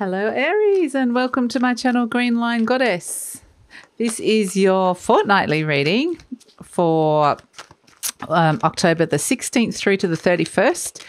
Hello, Aries, and welcome to my channel, GreenLion Goddess. This is your fortnightly reading for um, October the 16th through to the 31st.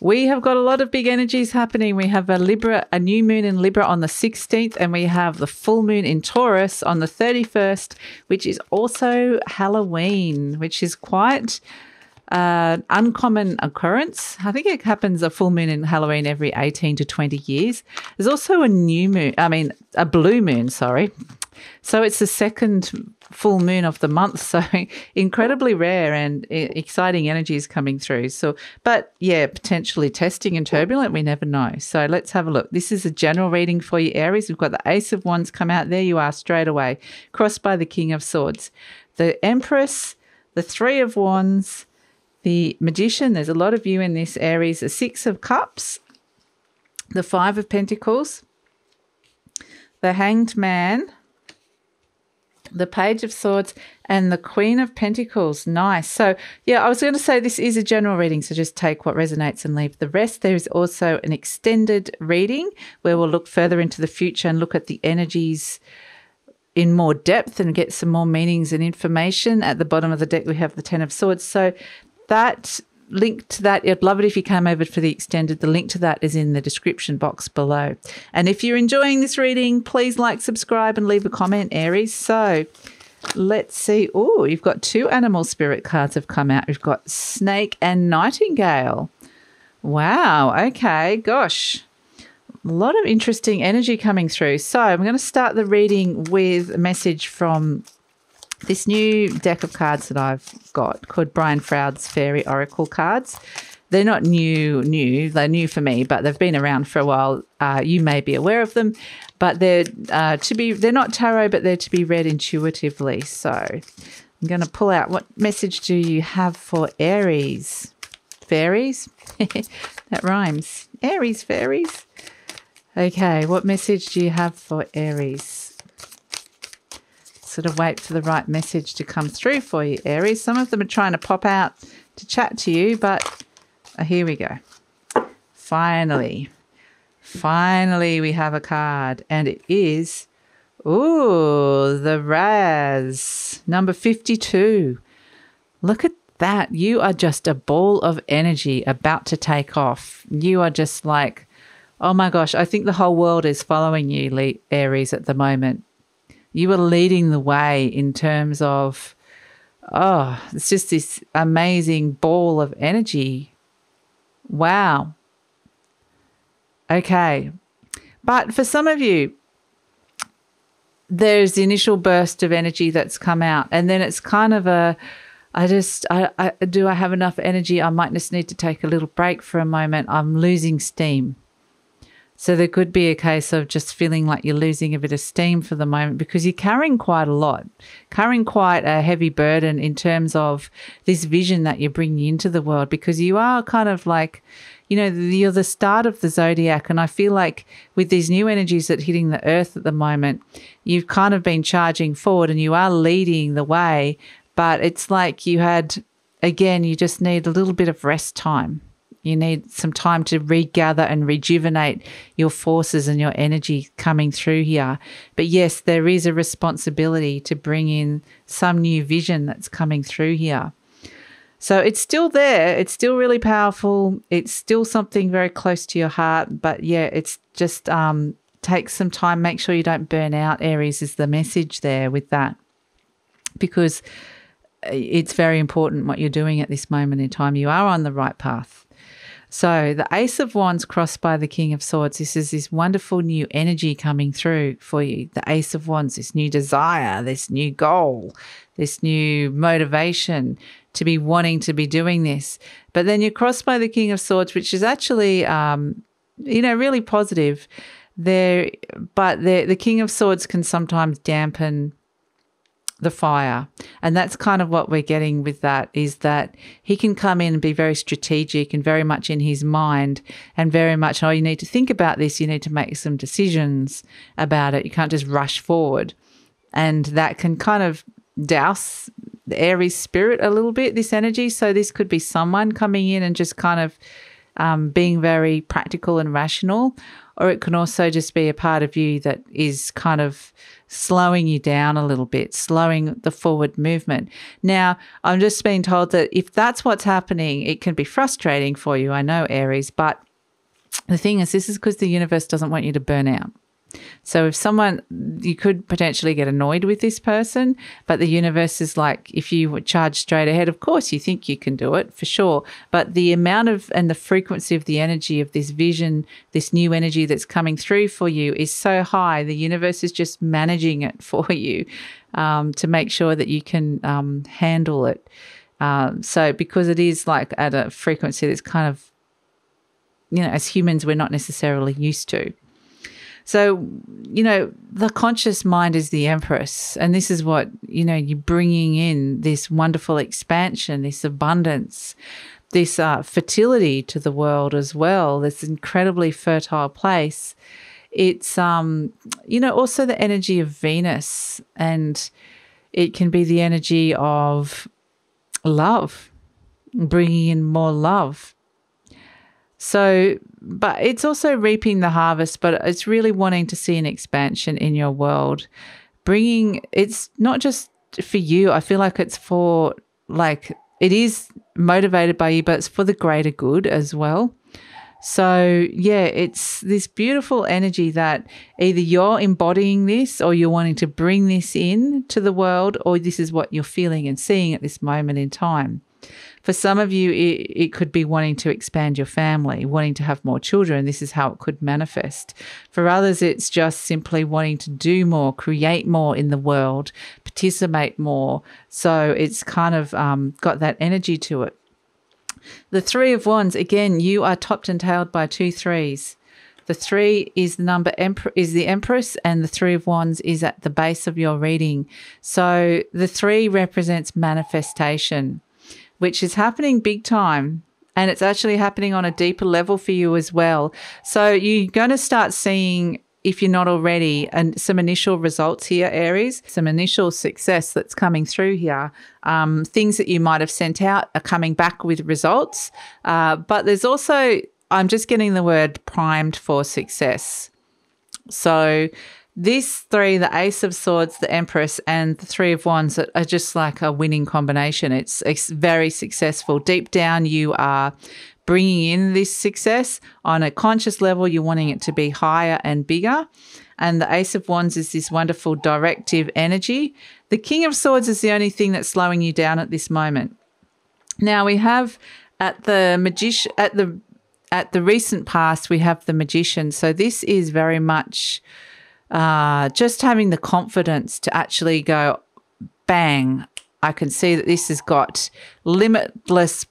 We have got a lot of big energies happening. We have a Libra, a new moon in Libra on the 16th, and we have the full moon in Taurus on the 31st, which is also Halloween, which is quite uh, uncommon occurrence. I think it happens a full moon in Halloween every 18 to 20 years. There's also a new moon, I mean, a blue moon, sorry. So it's the second full moon of the month. So incredibly rare and exciting energies coming through. So, but yeah, potentially testing and turbulent. We never know. So let's have a look. This is a general reading for you, Aries. We've got the Ace of Wands come out. There you are straight away, crossed by the King of Swords, the Empress, the Three of Wands, the Magician. There's a lot of you in this, Aries. The Six of Cups, the Five of Pentacles, the Hanged Man the Page of Swords, and the Queen of Pentacles. Nice. So, yeah, I was going to say this is a general reading, so just take what resonates and leave the rest. There is also an extended reading where we'll look further into the future and look at the energies in more depth and get some more meanings and information. At the bottom of the deck, we have the Ten of Swords. So, that link to that, I'd love it if you came over for the extended. The link to that is in the description box below. And if you're enjoying this reading, please like, subscribe, and leave a comment, Aries. So let's see. Oh, you've got two animal spirit cards have come out. We've got Snake and Nightingale. Wow. Okay. Gosh. A lot of interesting energy coming through. So I'm going to start the reading with a message from this new deck of cards that I've got called Brian Froud's Fairy Oracle cards. They're not new, new. They're new for me, but they've been around for a while. Uh, you may be aware of them, but they're uh, to be. They're not tarot, but they're to be read intuitively. So, I'm going to pull out. What message do you have for Aries? Fairies? that rhymes. Aries, fairies. Okay, what message do you have for Aries? Sort of wait for the right message to come through for you, Aries. Some of them are trying to pop out to chat to you, but uh, here we go. Finally, finally, we have a card, and it is, ooh, the Raz, number 52. Look at that. You are just a ball of energy about to take off. You are just like, oh my gosh, I think the whole world is following you, Aries, at the moment you were leading the way in terms of, oh, it's just this amazing ball of energy. Wow. Okay. But for some of you, there's the initial burst of energy that's come out, and then it's kind of a, I just, I, I do I have enough energy? I might just need to take a little break for a moment. I'm losing steam. So there could be a case of just feeling like you're losing a bit of steam for the moment because you're carrying quite a lot, carrying quite a heavy burden in terms of this vision that you're bringing into the world because you are kind of like, you know, you're the start of the zodiac. And I feel like with these new energies that hitting the earth at the moment, you've kind of been charging forward and you are leading the way. But it's like you had, again, you just need a little bit of rest time you need some time to regather and rejuvenate your forces and your energy coming through here. But yes, there is a responsibility to bring in some new vision that's coming through here. So it's still there. It's still really powerful. It's still something very close to your heart. But yeah, it's just um, takes some time. Make sure you don't burn out. Aries is the message there with that. Because it's very important what you're doing at this moment in time. You are on the right path. So the Ace of Wands crossed by the King of Swords. This is this wonderful new energy coming through for you. The Ace of Wands, this new desire, this new goal, this new motivation to be wanting to be doing this. But then you're crossed by the King of Swords, which is actually, um, you know, really positive. There, but the the King of Swords can sometimes dampen the fire. And that's kind of what we're getting with that is that he can come in and be very strategic and very much in his mind and very much, oh, you need to think about this. You need to make some decisions about it. You can't just rush forward. And that can kind of douse the Aries spirit a little bit, this energy. So this could be someone coming in and just kind of um, being very practical and rational or it can also just be a part of you that is kind of slowing you down a little bit, slowing the forward movement. Now, I'm just being told that if that's what's happening, it can be frustrating for you. I know, Aries, but the thing is, this is because the universe doesn't want you to burn out. So if someone, you could potentially get annoyed with this person, but the universe is like, if you charge straight ahead, of course you think you can do it for sure. But the amount of and the frequency of the energy of this vision, this new energy that's coming through for you is so high. The universe is just managing it for you um, to make sure that you can um, handle it. Um, so because it is like at a frequency that's kind of, you know, as humans, we're not necessarily used to. So, you know, the conscious mind is the empress. And this is what, you know, you're bringing in this wonderful expansion, this abundance, this uh, fertility to the world as well, this incredibly fertile place. It's, um, you know, also the energy of Venus, and it can be the energy of love, bringing in more love so, but it's also reaping the harvest, but it's really wanting to see an expansion in your world. Bringing it's not just for you, I feel like it's for like it is motivated by you, but it's for the greater good as well. So, yeah, it's this beautiful energy that either you're embodying this or you're wanting to bring this in to the world, or this is what you're feeling and seeing at this moment in time. For some of you, it, it could be wanting to expand your family, wanting to have more children. This is how it could manifest. For others, it's just simply wanting to do more, create more in the world, participate more. So it's kind of um, got that energy to it. The Three of Wands, again, you are topped and tailed by two threes. The three is the number is the Empress, and the Three of Wands is at the base of your reading. So the three represents manifestation which is happening big time. And it's actually happening on a deeper level for you as well. So you're going to start seeing if you're not already, and some initial results here, Aries, some initial success that's coming through here. Um, things that you might have sent out are coming back with results. Uh, but there's also, I'm just getting the word primed for success. So these three, the Ace of Swords, the Empress, and the Three of Wands, are just like a winning combination. It's, it's very successful. Deep down, you are bringing in this success on a conscious level. You're wanting it to be higher and bigger. And the Ace of Wands is this wonderful directive energy. The King of Swords is the only thing that's slowing you down at this moment. Now we have at the magician at the at the recent past we have the magician. So this is very much uh, just having the confidence to actually go, bang, I can see that this has got limitless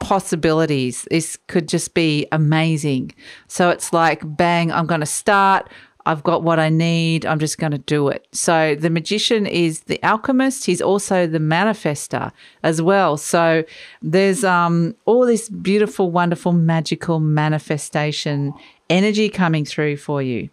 possibilities. This could just be amazing. So it's like, bang, I'm going to start. I've got what I need. I'm just going to do it. So the magician is the alchemist. He's also the manifester as well. So there's um, all this beautiful, wonderful, magical manifestation energy coming through for you.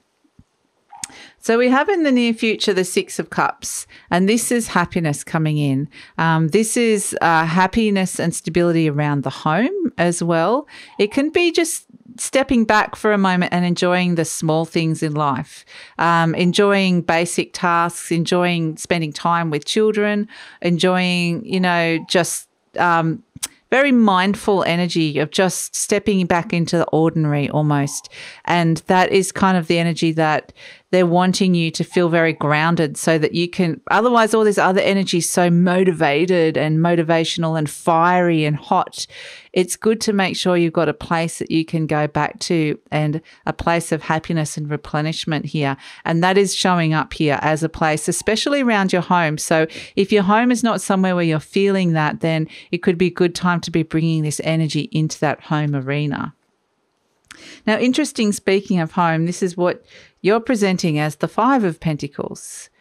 So we have in the near future the Six of Cups, and this is happiness coming in. Um, this is uh, happiness and stability around the home as well. It can be just stepping back for a moment and enjoying the small things in life, um, enjoying basic tasks, enjoying spending time with children, enjoying, you know, just. Um, very mindful energy of just stepping back into the ordinary almost. And that is kind of the energy that they're wanting you to feel very grounded so that you can, otherwise, all this other energy is so motivated and motivational and fiery and hot. It's good to make sure you've got a place that you can go back to and a place of happiness and replenishment here. And that is showing up here as a place, especially around your home. So if your home is not somewhere where you're feeling that, then it could be a good time to be bringing this energy into that home arena. Now, interesting, speaking of home, this is what you're presenting as the Five of Pentacles.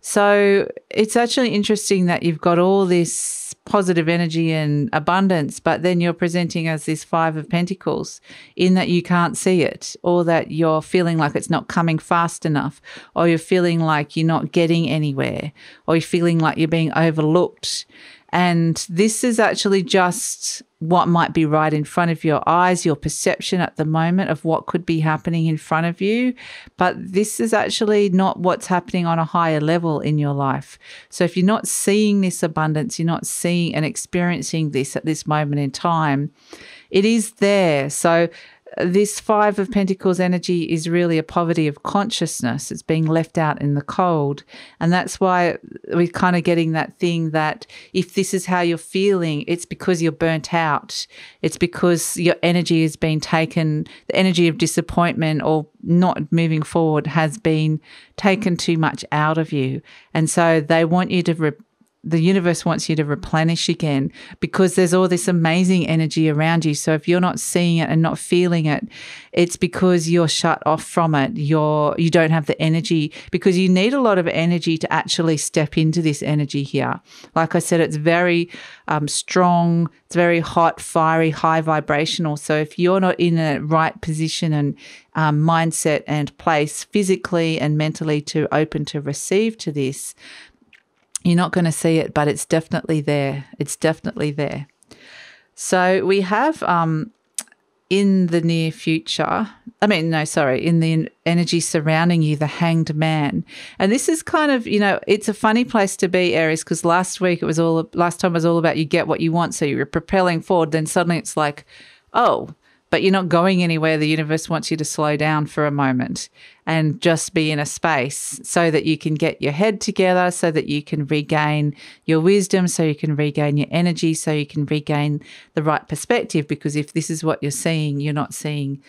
So it's actually interesting that you've got all this positive energy and abundance, but then you're presenting as this Five of Pentacles in that you can't see it, or that you're feeling like it's not coming fast enough, or you're feeling like you're not getting anywhere, or you're feeling like you're being overlooked. And this is actually just what might be right in front of your eyes, your perception at the moment of what could be happening in front of you. But this is actually not what's happening on a higher level in your life. So if you're not seeing this abundance, you're not seeing and experiencing this at this moment in time, it is there. So this Five of Pentacles energy is really a poverty of consciousness. It's being left out in the cold. And that's why we're kind of getting that thing that if this is how you're feeling, it's because you're burnt out. It's because your energy has been taken, the energy of disappointment or not moving forward has been taken too much out of you. And so they want you to re- the universe wants you to replenish again because there's all this amazing energy around you. So if you're not seeing it and not feeling it, it's because you're shut off from it. You're you don't have the energy because you need a lot of energy to actually step into this energy here. Like I said, it's very um, strong. It's very hot, fiery, high vibrational. So if you're not in a right position and um, mindset and place physically and mentally to open to receive to this, you're not going to see it, but it's definitely there. It's definitely there. So we have um, in the near future, I mean, no, sorry, in the energy surrounding you, the hanged man. And this is kind of, you know, it's a funny place to be, Aries, because last week it was all, last time was all about you get what you want. So you're propelling forward. Then suddenly it's like, oh, but you're not going anywhere. The universe wants you to slow down for a moment and just be in a space so that you can get your head together, so that you can regain your wisdom, so you can regain your energy, so you can regain the right perspective. Because if this is what you're seeing, you're not seeing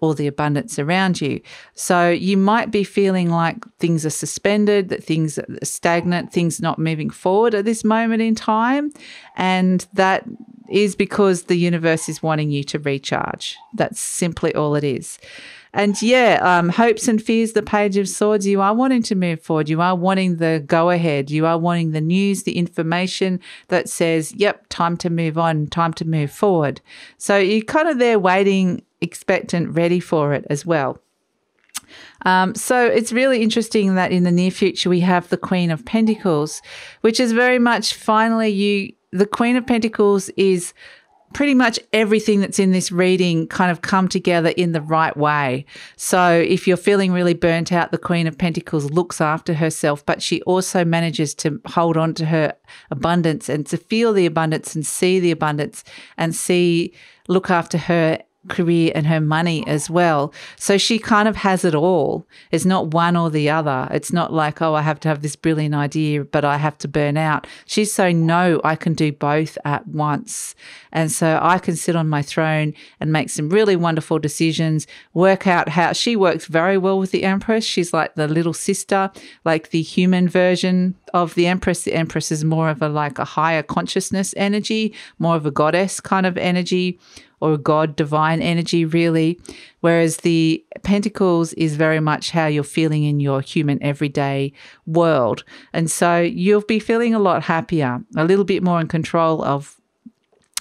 all the abundance around you. So you might be feeling like things are suspended, that things are stagnant, things not moving forward at this moment in time. And that is because the universe is wanting you to recharge. That's simply all it is. And yeah, um, hopes and fears, the page of swords, you are wanting to move forward. You are wanting the go ahead. You are wanting the news, the information that says, yep, time to move on, time to move forward. So you're kind of there waiting, expectant, ready for it as well. Um, so it's really interesting that in the near future we have the Queen of Pentacles, which is very much finally you the Queen of Pentacles is pretty much everything that's in this reading kind of come together in the right way. So if you're feeling really burnt out, the Queen of Pentacles looks after herself, but she also manages to hold on to her abundance and to feel the abundance and see the abundance and see, look after her career and her money as well. So she kind of has it all. It's not one or the other. It's not like, oh, I have to have this brilliant idea, but I have to burn out. She's so, no, I can do both at once. And so I can sit on my throne and make some really wonderful decisions, work out how she works very well with the Empress. She's like the little sister, like the human version of the Empress. The Empress is more of a like a higher consciousness energy, more of a goddess kind of energy or God, divine energy, really. Whereas the Pentacles is very much how you're feeling in your human everyday world. And so you'll be feeling a lot happier, a little bit more in control of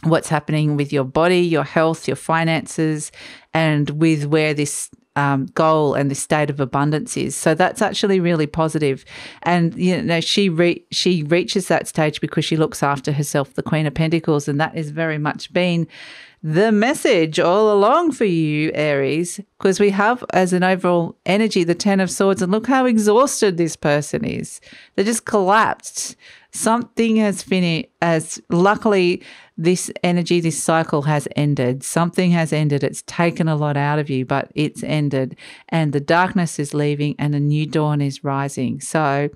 what's happening with your body, your health, your finances, and with where this um, goal and the state of abundance is. So that's actually really positive. And you know, she re- she reaches that stage because she looks after herself, the Queen of Pentacles, and that has very much been the message all along for you, Aries, because we have as an overall energy the Ten of Swords, and look how exhausted this person is. They just collapsed. Something has finished, as luckily, this energy, this cycle has ended. Something has ended. It's taken a lot out of you, but it's ended. And the darkness is leaving, and a new dawn is rising. So,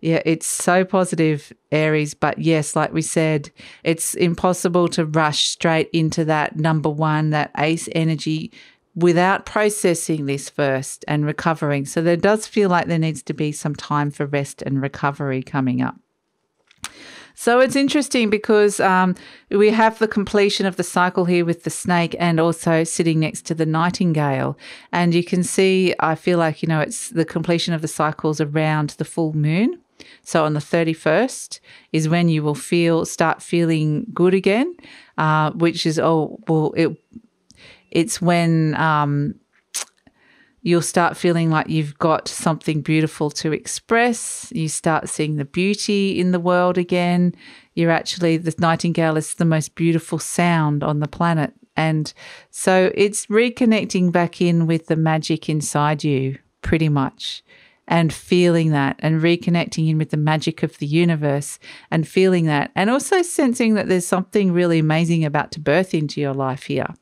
yeah, it's so positive, Aries. But yes, like we said, it's impossible to rush straight into that number one, that ace energy without processing this first and recovering. So there does feel like there needs to be some time for rest and recovery coming up. So it's interesting because um, we have the completion of the cycle here with the snake and also sitting next to the nightingale. And you can see, I feel like, you know, it's the completion of the cycles around the full moon. So on the 31st is when you will feel start feeling good again, uh, which is oh well it it's when um, you'll start feeling like you've got something beautiful to express. You start seeing the beauty in the world again. You're actually, the nightingale is the most beautiful sound on the planet. And so it's reconnecting back in with the magic inside you, pretty much, and feeling that and reconnecting in with the magic of the universe and feeling that. And also sensing that there's something really amazing about to birth into your life here.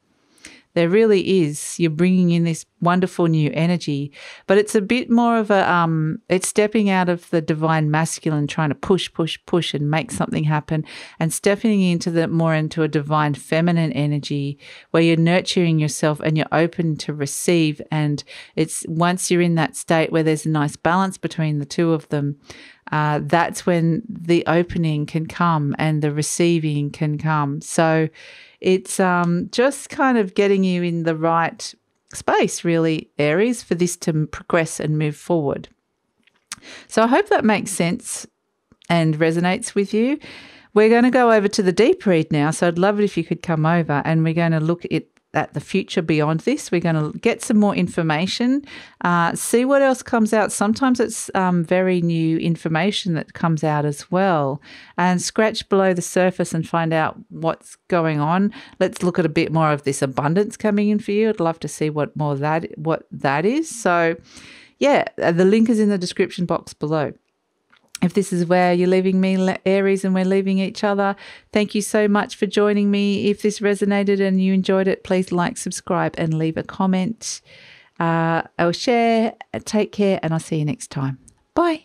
There really is. You're bringing in this wonderful new energy, but it's a bit more of a, um, it's stepping out of the divine masculine, trying to push, push, push and make something happen and stepping into the more into a divine feminine energy where you're nurturing yourself and you're open to receive. And it's once you're in that state where there's a nice balance between the two of them, uh, that's when the opening can come and the receiving can come. So it's um, just kind of getting you in the right space, really, Aries, for this to progress and move forward. So I hope that makes sense and resonates with you. We're going to go over to the deep read now. So I'd love it if you could come over and we're going to look at at the future beyond this. We're going to get some more information, uh, see what else comes out. Sometimes it's um, very new information that comes out as well, and scratch below the surface and find out what's going on. Let's look at a bit more of this abundance coming in for you. I'd love to see what more that what that is. So, yeah, uh, the link is in the description box below. If this is where you're leaving me, Aries, and we're leaving each other, thank you so much for joining me. If this resonated and you enjoyed it, please like, subscribe, and leave a comment. Uh, I'll share. Take care, and I'll see you next time. Bye.